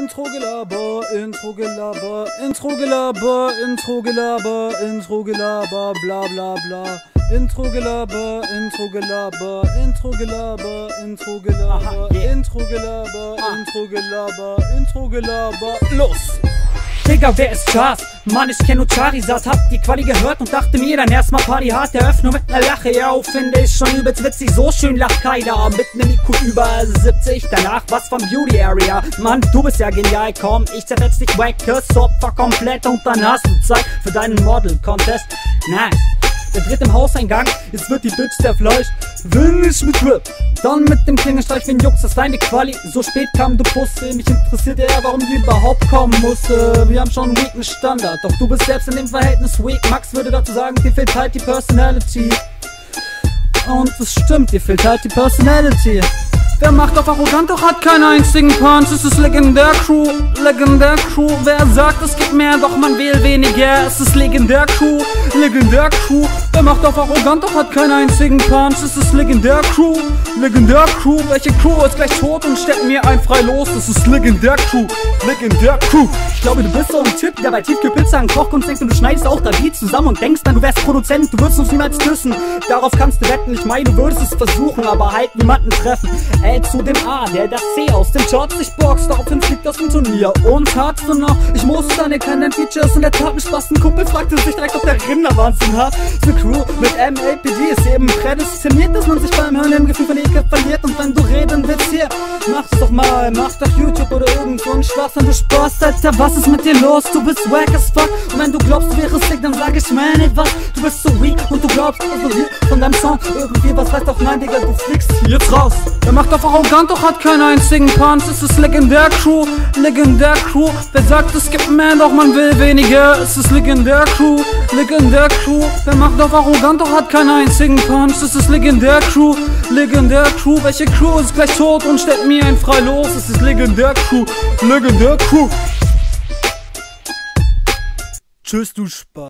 Intro-Gelaber, Intro-Gelaber, Intro-Gelaber, Intro-Gelaber, Intro-Gelaber, bla bla bla. Intro-Gelaber, Intro-Gelaber, Intro-Gelaber, Intro-Gelaber. Intro-Gelaber, Ah. Intro-Gelaber, Intro-Gelaber, los! Digga, wer ist Chars? Mann, ich kenn nur Charizard, hab die Quali gehört und dachte mir dann erstmal Party hart, Eröffnung mit ner Lache, ja, finde ich schon übelst witzig, so schön lacht keiner, mit nem IQ über 70, danach was vom Beauty Area, Mann, du bist ja genial, komm, ich zerfetz dich, wackes Opfer komplett und dann hast du Zeit für deinen Model-Contest, nice. Der dreht im Hauseingang, jetzt wird die Bitch zerfleischt. Will ich mit Rip, dann mit dem Klingelstreich, wen juckt das deine Quali? So spät kam du Pusse, mich interessiert ja, warum die überhaupt kommen musste. Wir haben schon einen weaken Standard, doch du bist selbst in dem Verhältnis weak. Max würde dazu sagen, dir fehlt halt die Personality. Und es stimmt, dir fehlt halt die Personality. Wer macht auf arrogant, doch hat keinen einzigen Punch. Es ist legendär Crew, legendär Crew. Wer sagt, es gibt mehr, doch man will weniger. Es ist legendär Crew, legendär Crew. Wer macht auf arrogant, doch hat keinen einzigen Punch. Es ist legendär Crew, legendär Crew. Welche Crew ist gleich tot und stellt mir ein frei los? Es ist legendär Crew, legendär Crew. Ich glaube, du bist so ein Typ, der bei Tiefkühlpizza an Kochkunst denkt und du schneidest auch da Beats zusammen und denkst dann, du wärst Produzent, du würdest uns niemals küssen. Darauf kannst du wetten, ich meine, du würdest es versuchen, aber halt niemanden treffen. L zu dem A, der das C aus dem Chart sich boxt, daraufhin fliegt aus dem Turnier. Und hast du noch, ich muss dann erkennen, Features in der Tat mit Spaß. Ein Kumpel fragte sich direkt, ob der Rinderwahnsinn hat. The Crew mit MLPD ist eben prädestiniert, dass man sich beim Hören im Gefühl von Ekel verliert. Und wenn du reden willst hier, mach's doch mal, mach doch YouTube oder irgend so ein Spaß, wenn du Spaß, Alter, was ist mit dir los? Du bist wack as fuck. Und wenn du glaubst, du wärst sick, dann sag ich, man, ey, was? Du bist so weak und du glaubst, also hier von deinem Song irgendwie was heißt doch nein, Digga, du fliegst jetzt raus. Wer macht auf arrogant, doch hat keinen einzigen Punch. Es ist legendär Crew, legendär Crew. Wer sagt, es gibt mehr, doch man will weniger. Es ist legendär Crew, legendär Crew. Wer macht auf arrogant, doch hat keinen einzigen Punch. Es ist legendär Crew, legendär Crew. Welche Crew ist gleich tot und stellt mir ein frei los? Es ist legendär Crew, legendär Crew. Tschüss, du Spaß.